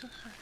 so hard.